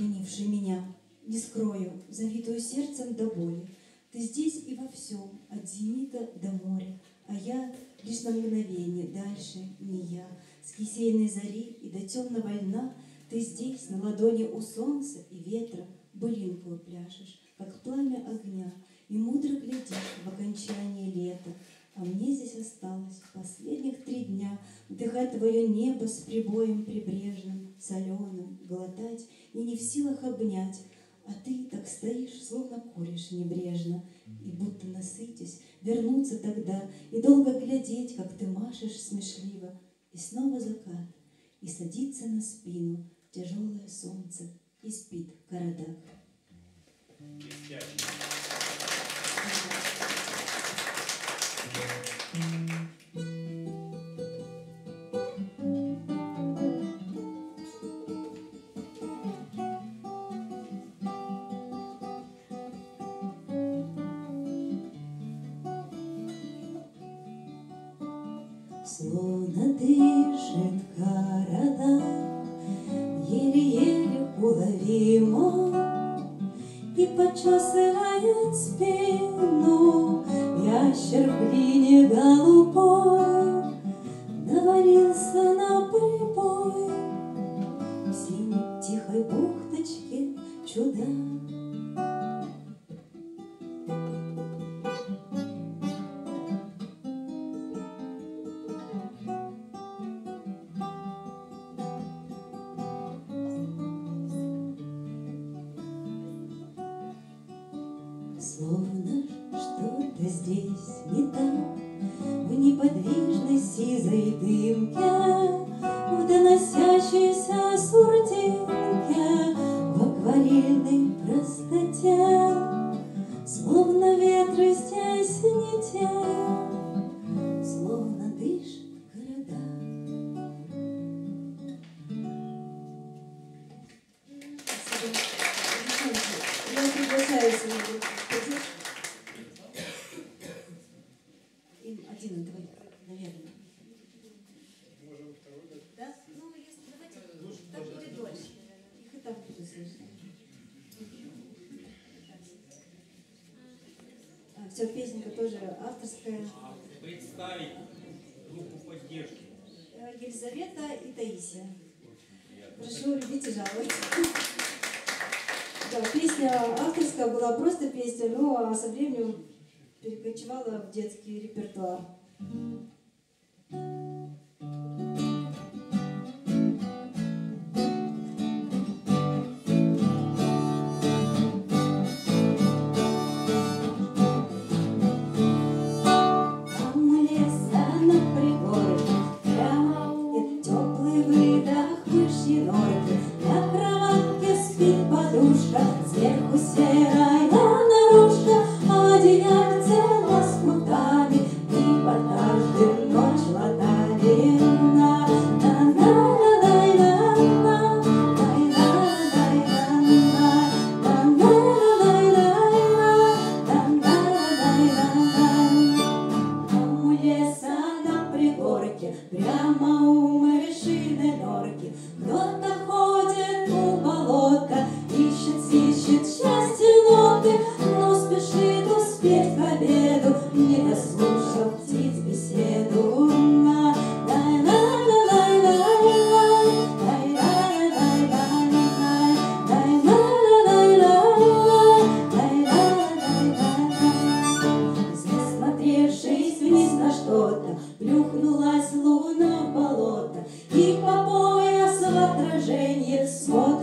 пленивший меня. Не скрою, завидую сердцем до боли. Ты здесь и во всем, от зенита до моря, А я лишь на мгновение дальше не я. С кисейной зари и до темного льна Ты здесь, на ладони у солнца и ветра, Былинку пляшешь, как пламя огня, И мудро глядишь в окончание лета, А мне здесь осталось последних три дня Вдыхать твое небо с прибоем прибрежным, Соленым, глотать и не в силах обнять, а ты так стоишь, словно куришь небрежно, И будто насытясь, вернуться тогда И долго глядеть, как ты машешь смешливо, И снова закат, и садится на спину Тяжелое солнце, и спит Карадак. Словно дышит города, Еле-еле уловимо, И почесывает спину. Ящер в глине голубой Словно что-то здесь не так. В неподвижной сизой дымке В доносящейся сурдинке В акварельной простоте Словно ветры здесь не те Словно дышит Я все, песенка тоже авторская. Представить группу поддержки. Э, Елизавета и Таисия. Прошу любить и жаловать. Да, песня авторская была просто песня, но со временем перекочевала в детский репертуар. you know. у мережины норки. Кто-то ходит у болота, ищет, ищет счастье ноты, но спешит успеть к обеду. болото, Плюхнулась луна в болото, И по пояс в отражение смотрит.